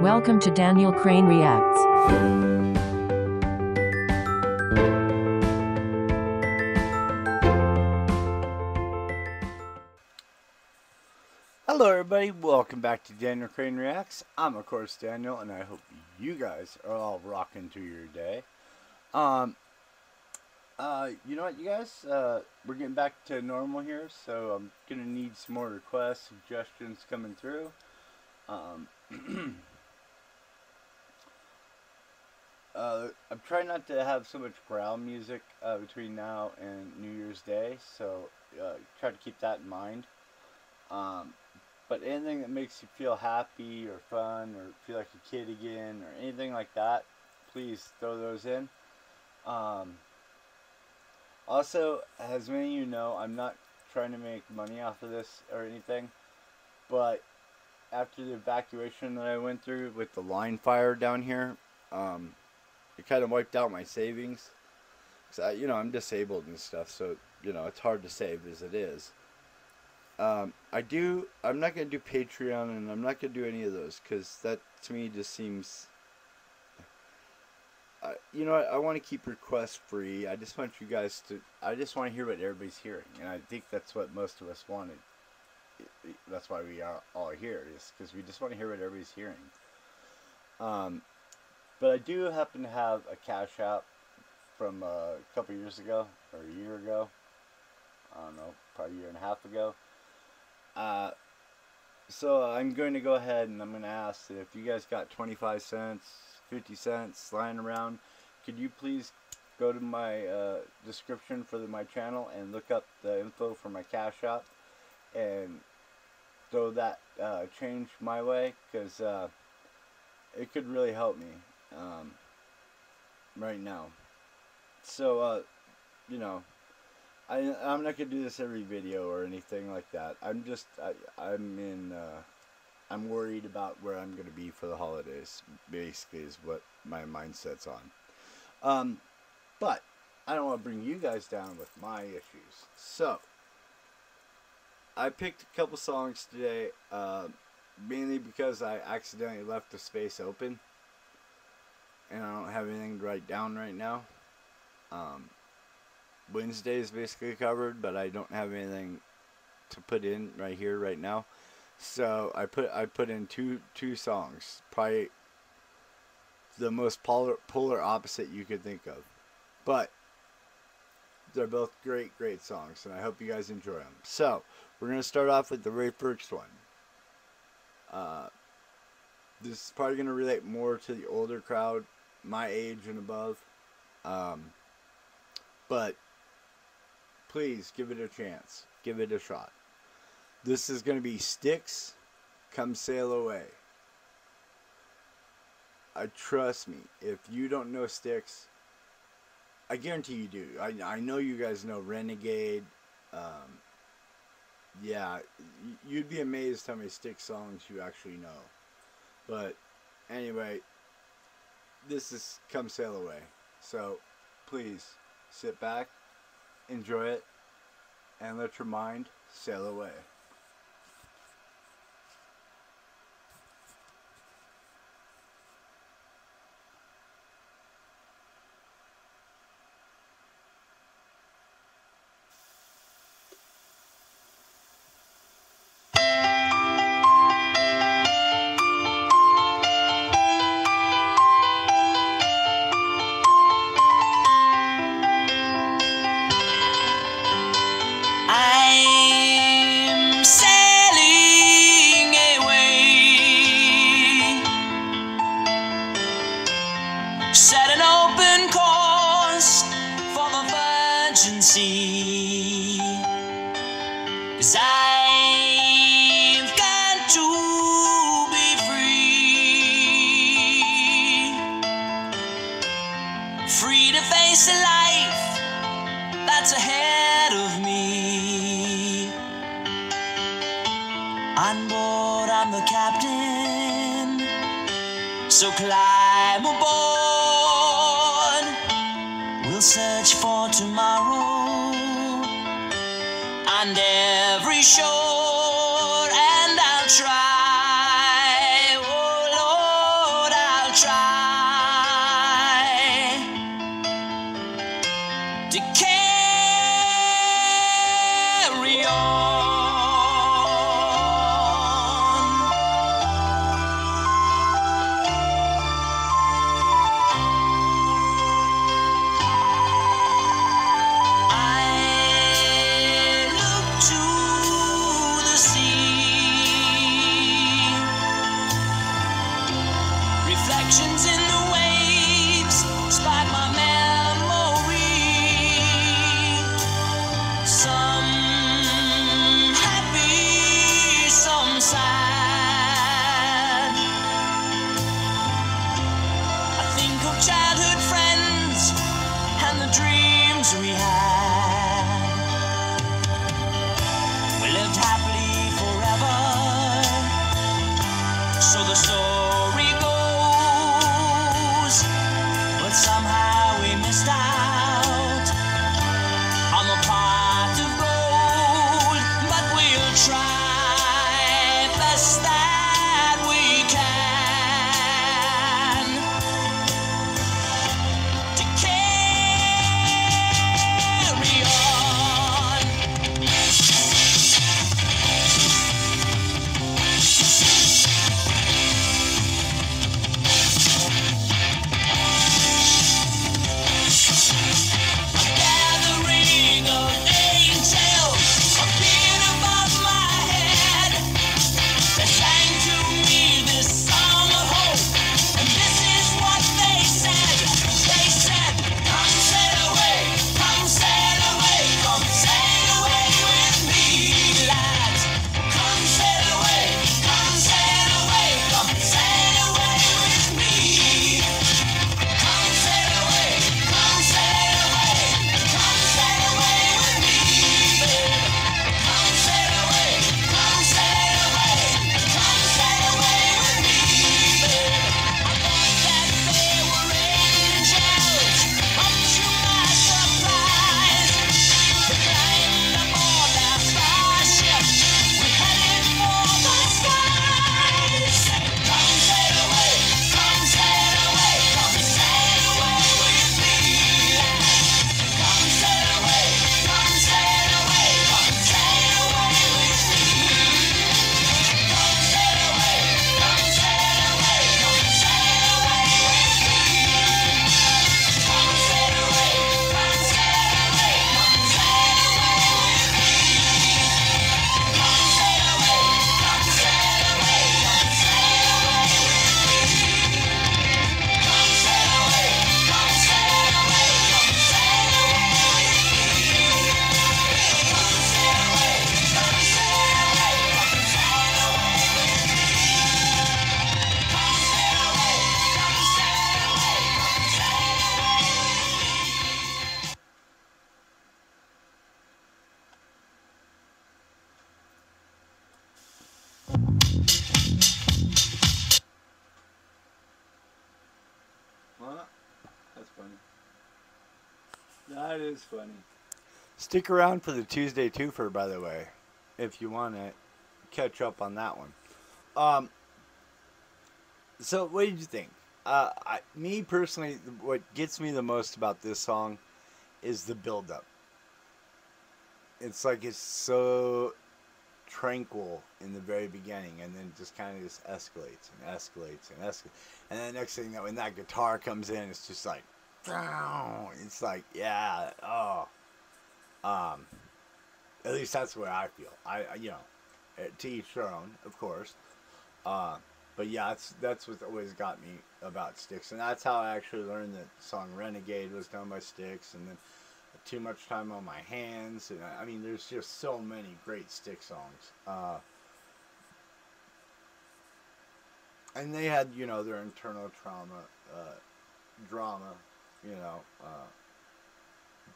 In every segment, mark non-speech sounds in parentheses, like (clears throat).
Welcome to Daniel Crane Reacts. Hello, everybody. Welcome back to Daniel Crane Reacts. I'm, of course, Daniel, and I hope you guys are all rocking through your day. Um, uh, you know what, you guys? Uh, we're getting back to normal here, so I'm gonna need some more requests, suggestions coming through. Um, (clears throat) uh, I'm trying not to have so much growl music uh, between now and New Year's Day, so uh, try to keep that in mind. Um, but anything that makes you feel happy or fun or feel like a kid again or anything like that, please throw those in. Um, also, as many of you know, I'm not trying to make money off of this or anything, but after the evacuation that I went through with the line fire down here, um, it kind of wiped out my savings. Cause I, you know, I'm disabled and stuff, so you know it's hard to save as it is. Um, I do. I'm not gonna do Patreon, and I'm not gonna do any of those because that to me just seems. I, you know, I, I want to keep requests free. I just want you guys to. I just want to hear what everybody's hearing, and I think that's what most of us wanted. That's why we are all here, is because we just want to hear what everybody's hearing. Um, but I do happen to have a cash app from uh, a couple years ago or a year ago. I don't know, probably a year and a half ago. Uh, so I'm going to go ahead and I'm going to ask that if you guys got 25 cents, 50 cents lying around, could you please go to my uh, description for the, my channel and look up the info for my cash app and throw that uh, change my way because uh, it could really help me um, right now. So, uh, you know, I, I'm not gonna do this every video or anything like that. I'm just I, I'm in uh, I'm worried about where I'm gonna be for the holidays. Basically, is what my mindset's on. Um, but I don't want to bring you guys down with my issues. So I picked a couple songs today, uh, mainly because I accidentally left the space open, and I don't have anything to write down right now. Um, Wednesday is basically covered, but I don't have anything to put in right here right now. So I put I put in two two songs, probably the most polar polar opposite you could think of, but they're both great great songs, and I hope you guys enjoy them. So we're gonna start off with the very first one. Uh, this is probably gonna relate more to the older crowd, my age and above. Um, but please give it a chance. Give it a shot. This is going to be Styx Come Sail Away. I trust me, if you don't know Styx, I guarantee you do. I, I know you guys know Renegade. Um, yeah, you'd be amazed how many Styx songs you actually know. But anyway, this is Come Sail Away. So please sit back, enjoy it, and let your mind sail away. Face a life that's ahead of me. On board, I'm the captain, so climb aboard. We'll search for tomorrow on every shore, That is funny. Stick around for the Tuesday twofer, by the way, if you want to catch up on that one. Um. So, what did you think? Uh, I, me personally, what gets me the most about this song is the build-up. It's like it's so tranquil in the very beginning, and then just kind of just escalates and escalates and escalates. And then next thing that when that guitar comes in, it's just like, it's like, yeah, oh, um, at least that's the way I feel. I, you know, eh, to each their own, of course. Uh, but yeah, that's that's what always got me about Styx, and that's how I actually learned that song "Renegade" was done by Styx, and then "Too Much Time on My Hands," and I I mean, there's just so many great Styx songs. Uh, and they had, you know, their internal trauma, uh, drama, you know, uh,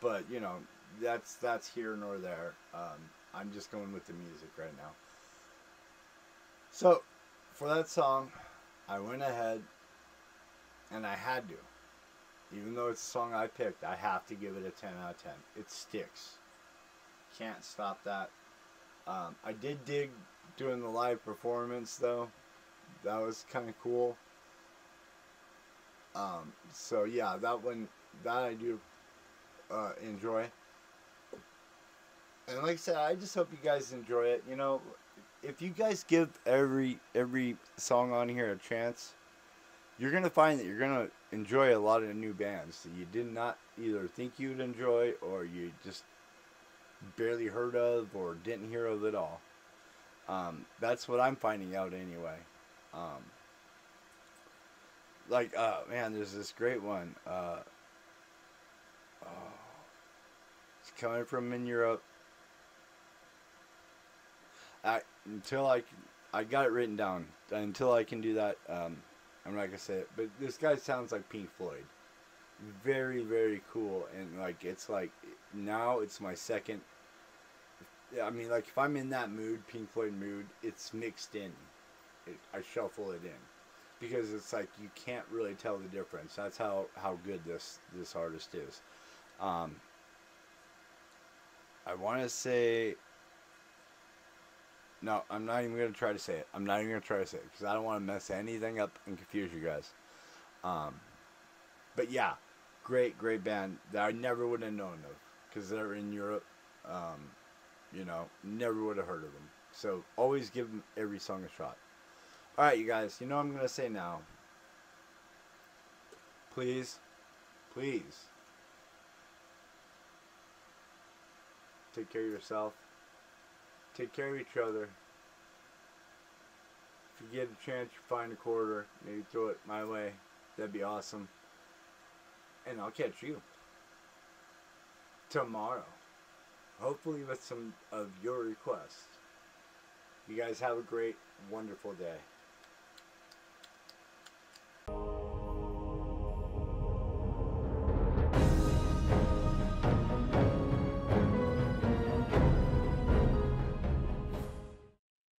but you know, that's that's here nor there. Um, I'm just going with the music right now. So, for that song, I went ahead and I had to. Even though it's a song I picked, I have to give it a 10 out of 10. It sticks. Can't stop that. Um, I did dig doing the live performance though. That was kind of cool. Um, so yeah, that one that I do uh, enjoy. And like I said, I just hope you guys enjoy it. You know, if you guys give every every song on here a chance, you're gonna find that you're gonna enjoy a lot of new bands that you did not either think you'd enjoy or you just barely heard of or didn't hear of at all. Um, that's what I'm finding out anyway. Um, like, uh, man, there's this great one. Uh, oh, it's coming from in Europe. I until I I got it written down. Until I can do that, um, I'm not gonna say it. But this guy sounds like Pink Floyd. Very very cool, and like it's like now it's my second. I mean, like if I'm in that mood, Pink Floyd mood, it's mixed in. It, I shuffle it in because it's like you can't really tell the difference. That's how how good this this artist is. Um, I want to say. No, I'm not even gonna try to say it. I'm not even gonna try to say it because I don't want to mess anything up and confuse you guys. Um, but yeah, great, great band that I never would have known of because they're in Europe. Um, you know, never would have heard of them. So always give them every song a shot. All right, you guys. You know what I'm gonna say now. Please, please, take care of yourself. Take care of each other. If you get a chance, you find a quarter, maybe throw it my way. That'd be awesome. And I'll catch you tomorrow. Hopefully, with some of your requests. You guys have a great, wonderful day.